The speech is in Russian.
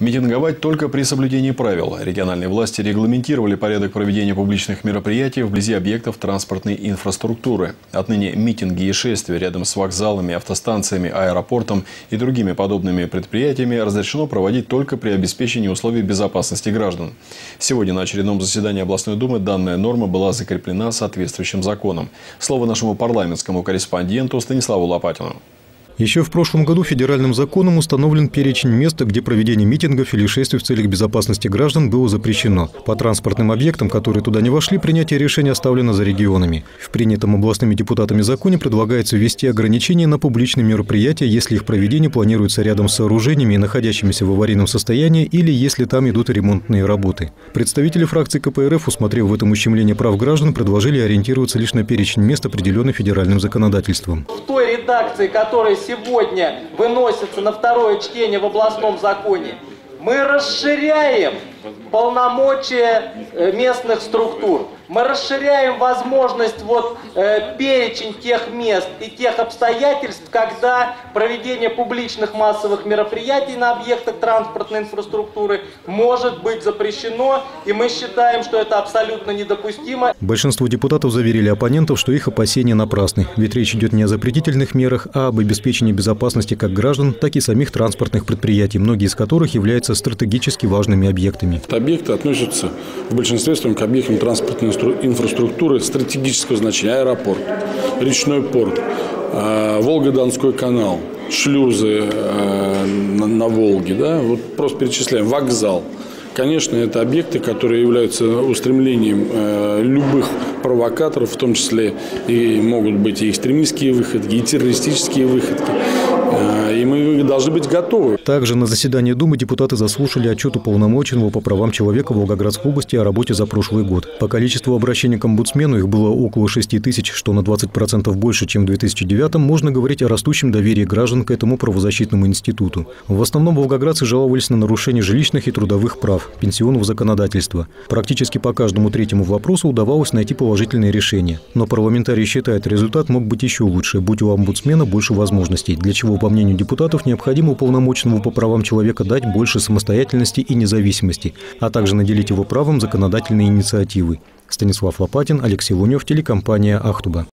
Митинговать только при соблюдении правил. Региональные власти регламентировали порядок проведения публичных мероприятий вблизи объектов транспортной инфраструктуры. Отныне митинги и шествия рядом с вокзалами, автостанциями, аэропортом и другими подобными предприятиями разрешено проводить только при обеспечении условий безопасности граждан. Сегодня на очередном заседании областной думы данная норма была закреплена соответствующим законом. Слово нашему парламентскому корреспонденту Станиславу Лопатину. Еще в прошлом году федеральным законом установлен перечень мест, где проведение митингов или шествий в целях безопасности граждан было запрещено. По транспортным объектам, которые туда не вошли, принятие решения оставлено за регионами. В принятом областными депутатами законе предлагается ввести ограничения на публичные мероприятия, если их проведение планируется рядом с сооружениями, находящимися в аварийном состоянии, или если там идут ремонтные работы. Представители фракции КПРФ, усмотрев в этом ущемление прав граждан, предложили ориентироваться лишь на перечень мест, определенный федеральным законодательством. В той редакции, которая сегодня выносится на второе чтение в областном законе, мы расширяем полномочия э, местных структур. Мы расширяем возможность, вот э, перечень тех мест и тех обстоятельств, когда проведение публичных массовых мероприятий на объектах транспортной инфраструктуры может быть запрещено, и мы считаем, что это абсолютно недопустимо. Большинство депутатов заверили оппонентов, что их опасения напрасны, ведь речь идет не о запретительных мерах, а об обеспечении безопасности как граждан, так и самих транспортных предприятий, многие из которых являются стратегически важными объектами. Объекты относятся в большинстве своем к объектам транспортной инфраструктуры стратегического значения. Аэропорт, речной порт, э, Волго-Донской канал, шлюзы э, на Волге. Да? Вот просто перечисляем. Вокзал. Конечно, это объекты, которые являются устремлением э, любых провокаторов, в том числе и могут быть и экстремистские выходки, и террористические выходки и мы должны быть готовы. Также на заседании Думы депутаты заслушали отчет уполномоченного по правам человека Волгоградской области о работе за прошлый год. По количеству обращений к омбудсмену их было около 6 тысяч, что на 20% больше, чем в 2009 можно говорить о растущем доверии граждан к этому правозащитному институту. В основном волгоградцы жаловались на нарушение жилищных и трудовых прав, пенсионного законодательства. Практически по каждому третьему вопросу удавалось найти положительные решения. Но парламентарии считают, результат мог быть еще лучше, будь у омбудсмена больше возможностей, для чего, по мнению депутатов, необходимо уполномоченному по правам человека дать больше самостоятельности и независимости, а также наделить его правом законодательной инициативы. Станислав Лопатин, Алексей Лунев, телекомпания «Ахтуба».